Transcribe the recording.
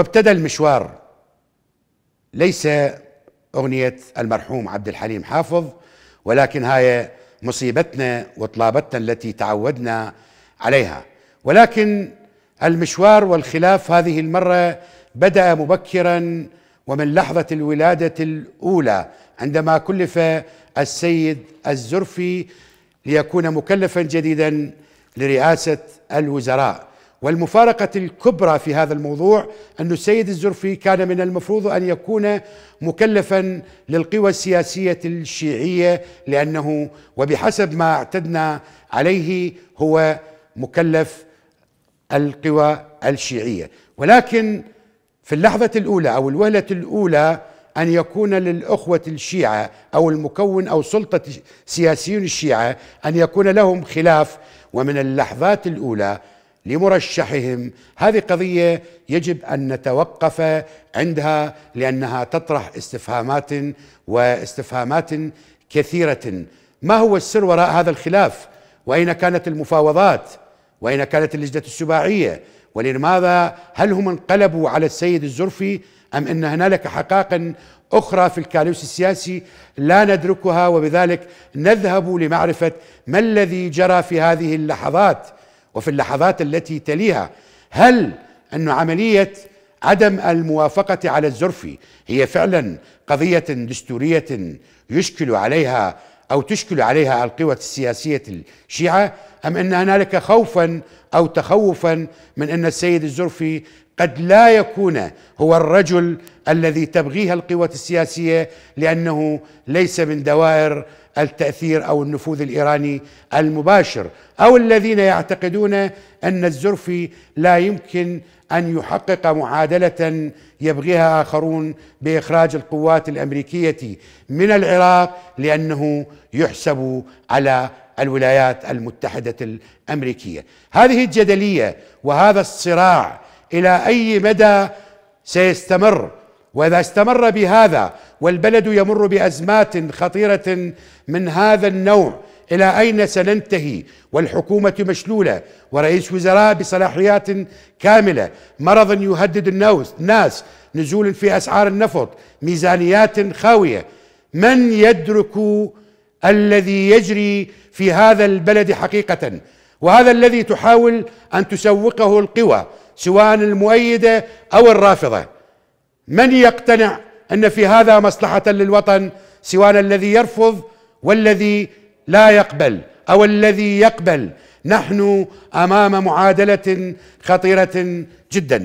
وابتدى المشوار. ليس أغنية المرحوم عبد الحليم حافظ ولكن هاي مصيبتنا وطلابتنا التي تعودنا عليها. ولكن المشوار والخلاف هذه المرة بدأ مبكرا ومن لحظة الولادة الأولى عندما كلف السيد الزرفي ليكون مكلفا جديدا لرئاسة الوزراء. والمفارقة الكبرى في هذا الموضوع أن السيد الزرفي كان من المفروض أن يكون مكلفا للقوى السياسية الشيعية لأنه وبحسب ما اعتدنا عليه هو مكلف القوى الشيعية. ولكن في اللحظة الأولى أو الوهلة الأولى أن يكون للأخوة الشيعة أو المكون أو سلطة سياسيون الشيعة أن يكون لهم خلاف. ومن اللحظات الأولى لمرشحهم. هذه قضية يجب أن نتوقف عندها لأنها تطرح استفهامات واستفهامات كثيرة. ما هو السر وراء هذا الخلاف؟ وأين كانت المفاوضات؟ وأين كانت اللجنة السباعية؟ ولماذا؟ هل هم انقلبوا على السيد الزرفي أم أن هنالك حقائق أخرى في الكالوس السياسي لا ندركها؟ وبذلك نذهب لمعرفة ما الذي جرى في هذه اللحظات؟ وفي اللحظات التي تليها هل أن عملية عدم الموافقة على الزرفي هي فعلا قضية دستورية يشكل عليها أو تشكل عليها القوى السياسية الشيعة أم أن هنالك خوفا أو تخوفا من أن السيد الزرفي قد لا يكون هو الرجل الذي تبغيه القوى السياسية لأنه ليس من دوائر التأثير أو النفوذ الإيراني المباشر أو الذين يعتقدون أن الزرفي لا يمكن أن يحقق معادلة يبغيها آخرون بإخراج القوات الأمريكية من العراق لأنه يحسب على الولايات المتحدة الأمريكية. هذه الجدلية وهذا الصراع إلى أي مدى سيستمر وإذا استمر بهذا والبلد يمر بأزمات خطيرة من هذا النوع إلى أين سننتهي؟ والحكومة مشلولة ورئيس وزراء بصلاحيات كاملة مرض يهدد الناس نزول في أسعار النفط ميزانيات خاوية. من يدرك الذي يجري في هذا البلد حقيقة؟ وهذا الذي تحاول أن تسوقه القوى سواء المؤيدة أو الرافضة. من يقتنع أن في هذا مصلحة للوطن سواء الذي يرفض والذي لا يقبل أو الذي يقبل؟ نحن أمام معادلة خطيرة جدا.